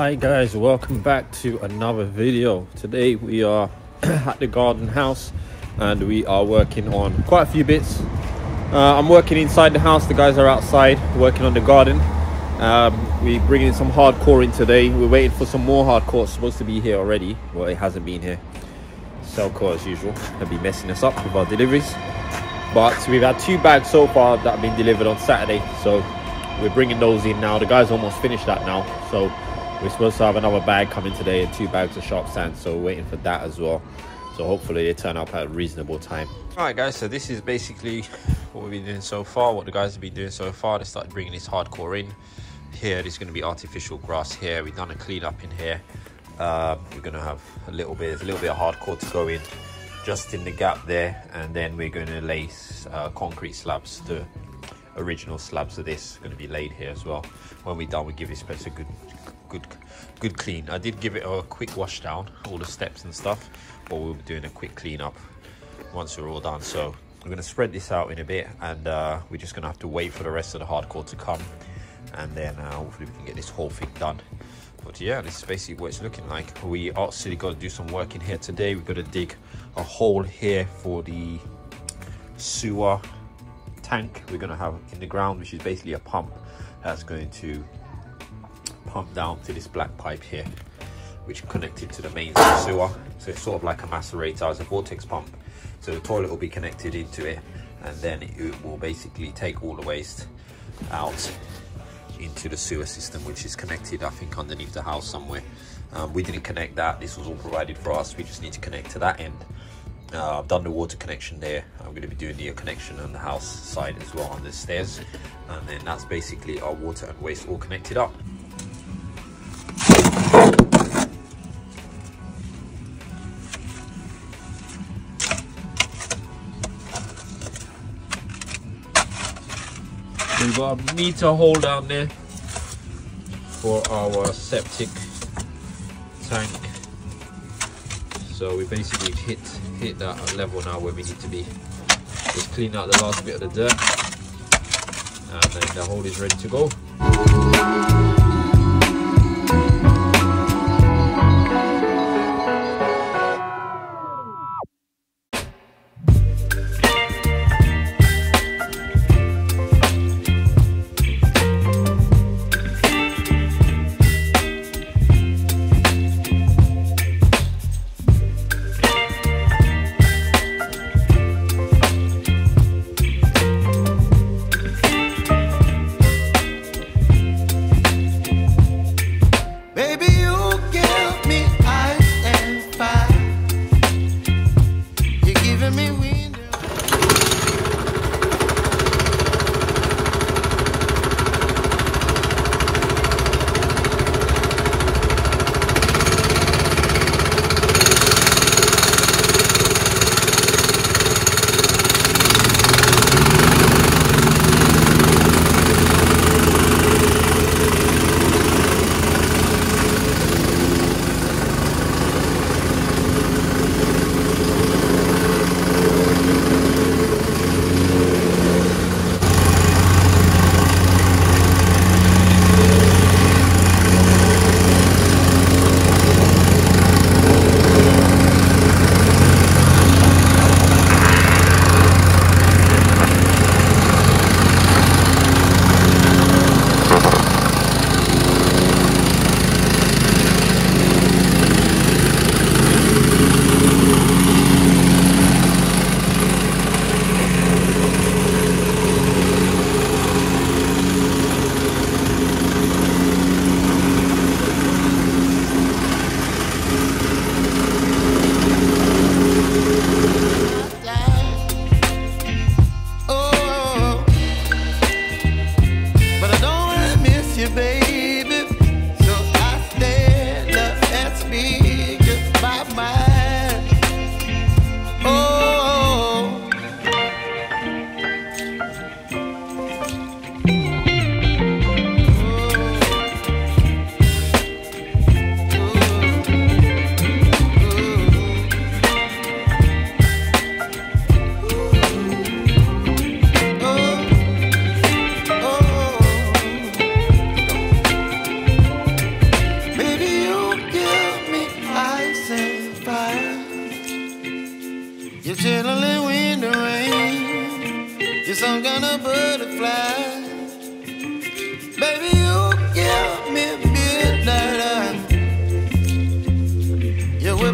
hi guys welcome back to another video. Today we are at the garden house and we are working on quite a few bits. Uh, i'm working inside the house the guys are outside working on the garden. Um, we bringing in some hardcore in today. We're waiting for some more hardcore. It's supposed to be here already. Well it hasn't been here. Selco as usual. They'll be messing us up with our deliveries. But we've had two bags so far that have been delivered on saturday. So we're bringing those in now. The guys almost finished that now. So we're supposed to have another bag coming today and two bags of sharp sand, so we're waiting for that as well. So hopefully they turn up at a reasonable time. Alright guys, so this is basically what we've been doing so far, what the guys have been doing so far. They started bringing this hardcore in. Here, there's going to be artificial grass here. We've done a clean up in here. Uh, we're going to have a little bit, a little bit of hardcore to go in just in the gap there. And then we're going to lay uh, concrete slabs, the original slabs of this going to be laid here as well. When we're done, we give this place a good good good clean. I did give it a quick wash down, all the steps and stuff, but we'll be doing a quick clean up once we're all done. So we're going to spread this out in a bit and uh, we're just going to have to wait for the rest of the hardcore to come and then uh, hopefully we can get this whole thing done. But yeah, this is basically what it's looking like. We actually got to do some work in here today. We've got to dig a hole here for the sewer tank we're going to have in the ground, which is basically a pump that's going to pump down to this black pipe here which connected to the main sewer so it's sort of like a macerator it's a vortex pump so the toilet will be connected into it and then it will basically take all the waste out into the sewer system which is connected i think underneath the house somewhere um, we didn't connect that this was all provided for us we just need to connect to that end uh, I've done the water connection there. I'm going to be doing the connection on the house side as well on the stairs. And then that's basically our water and waste all connected up. We've got a meter hole down there for our septic tank. So we basically hit hit that level now where we need to be. Just clean out the last bit of the dirt and then the hole is ready to go.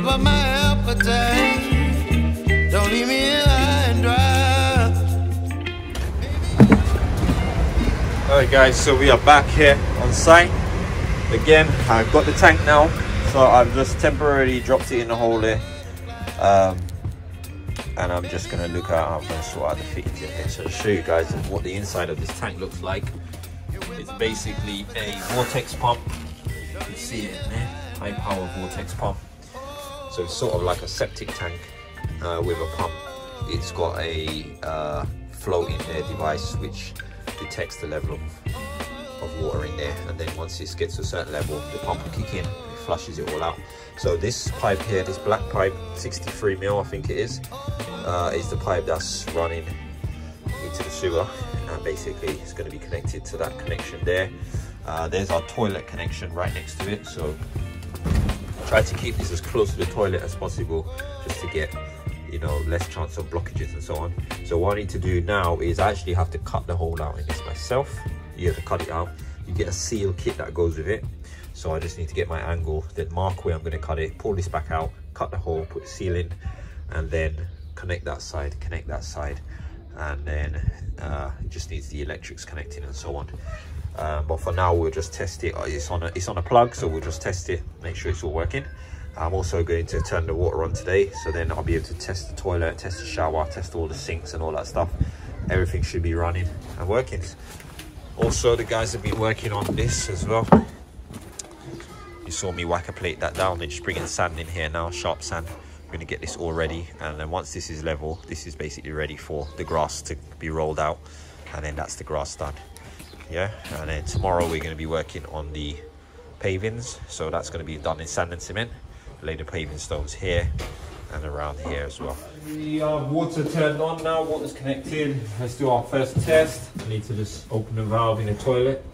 Up my appetite. Don't leave me high and dry. Alright guys, so we are back here on site. Again, I've got the tank now, so I've just temporarily dropped it in the hole there. Um, and I'm just gonna look how I'm gonna sort out the fittings in here. So to show you guys what the inside of this tank looks like. It's basically a vortex pump. You can see it in there, high power vortex pump. So it's sort of like a septic tank uh, with a pump. It's got a uh, in there device which detects the level of, of water in there. And then once it gets to a certain level the pump will kick in it flushes it all out. So this pipe here this black pipe 63 mil i think it is uh, is the pipe that's running into the sewer. And basically it's going to be connected to that connection there. Uh, there's our toilet connection right next to it. So try to keep this as close to the toilet as possible just to get you know less chance of blockages and so on. So what i need to do now is i actually have to cut the hole out in this myself. You have to cut it out. You get a seal kit that goes with it. So i just need to get my angle then mark where i'm going to cut it pull this back out cut the hole put the seal in and then connect that side connect that side and then uh, it just needs the electrics connecting and so on um, but for now we'll just test it it's on a it's on a plug so we'll just test it make sure it's all working I'm also going to turn the water on today, so then I'll be able to test the toilet, test the shower, test all the sinks and all that stuff. Everything should be running and working. Also, the guys have been working on this as well. You saw me wacker plate that down. They're just bringing sand in here now, sharp sand. We're going to get this all ready. And then once this is level, this is basically ready for the grass to be rolled out. And then that's the grass done. Yeah, and then tomorrow we're going to be working on the pavings. So that's going to be done in sand and cement lay the paving stones here and around here as well. The uh, water turned on now, water's connected. Let's do our first test. I need to just open the valve in the toilet.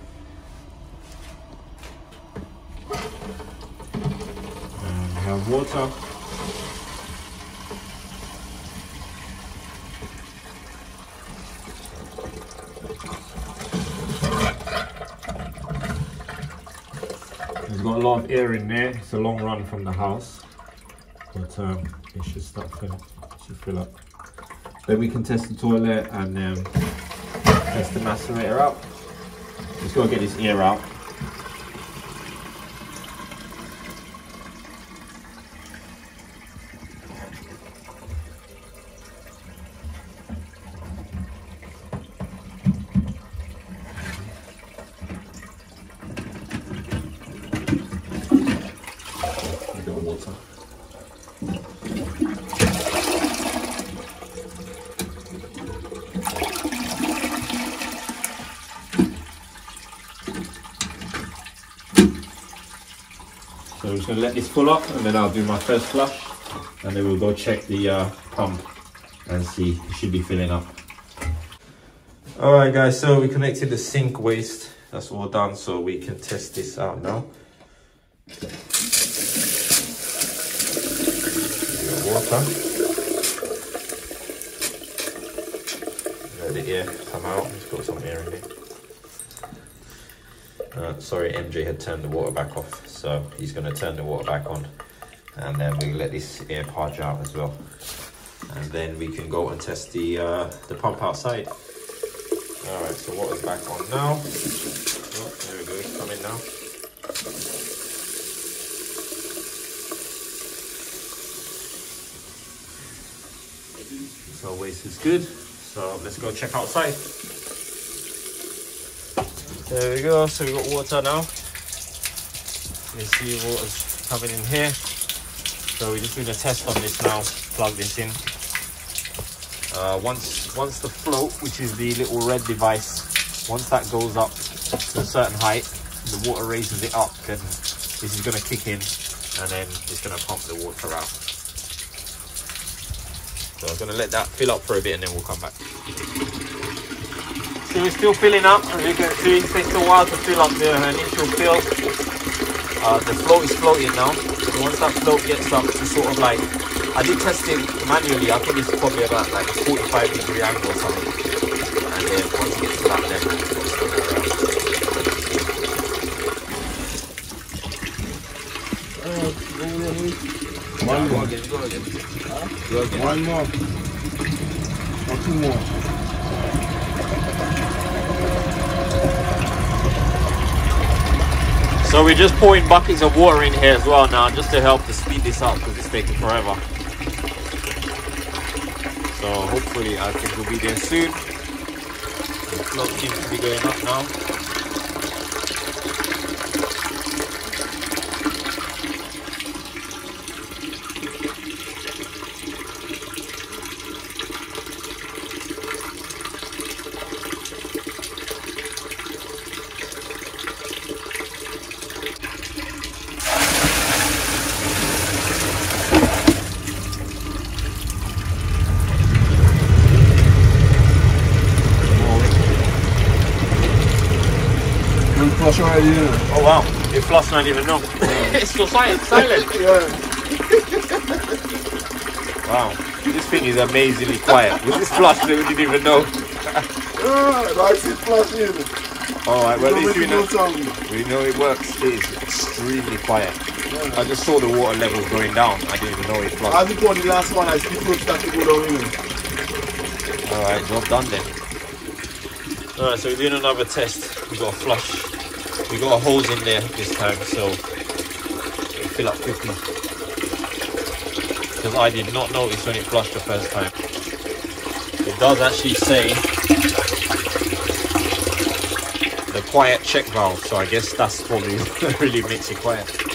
And we have water. Lot of air in there. It's a long run from the house, but um, it should start fill, should fill up. Then we can test the toilet and um, test the macerator out. Just gotta get this air out. Water. So I'm just going to let this pull up and then I'll do my first flush and then we'll go check the uh, pump and see it should be filling up. Alright guys, so we connected the sink waste. That's all done so we can test this out now. Let the air come out. It's got some air in it. Uh, sorry, MJ had turned the water back off, so he's going to turn the water back on, and then we let this air purge out as well, and then we can go and test the uh, the pump outside. All right, so water's back on now. Oh, there we go, it's coming now. So waste is good. So let's go check outside. There we go. So we've got water now. You see water's coming in here. So we're just doing a test on this now. Plug this in. Uh, once once the float, which is the little red device, once that goes up to a certain height, the water raises it up, then this is going to kick in, and then it's going to pump the water out. So I'm going to let that fill up for a bit and then we'll come back. So we're still filling up. As you can see, it takes a while to fill up the initial fill. Uh, the float is floating now. So once that float gets up to sort of like I did test it manually. I think it's probably about like 45 degree angle or something. And then once it gets to that, then it's still around. One more. again, go again. Go again. One more. Or two more. So we're just pouring buckets of water in here as well now, just to help to speed this up because it's taking forever. So hopefully I think we'll be there soon. The clock seems to be going up now. And flush already, you know. Oh wow, it flushed, I didn't even know. it's so silent. silent. Yeah. Wow, this thing is amazingly quiet. With this flush, we didn't even know. Yeah, that's it flushing. Alright, well, at least we know, something. we know it works. It is extremely quiet. I just saw the water level going down. I didn't even know it flushed. As it on the last one, I still put that to go down, you. Alright, job done then. Alright, so we're doing another test. We got a flush. We got a hose in there this time, so fill up quickly. Because I did not notice when it flushed the first time. It does actually say the quiet check valve, so I guess that's probably really makes it quiet.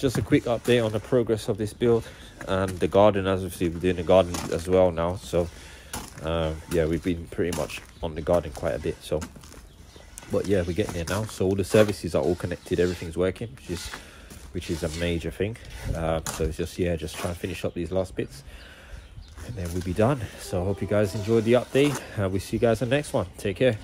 Just a quick update on the progress of this build and the garden. As obviously, we're doing the garden as well now. So, um, yeah, we've been pretty much on the garden quite a bit. So, but yeah, we're getting there now. So all the services are all connected. Everything's working, which is which is a major thing. Um, so it's just yeah, just try and finish up these last bits, and then we'll be done. So I hope you guys enjoyed the update. Uh, we see you guys in the next one. Take care.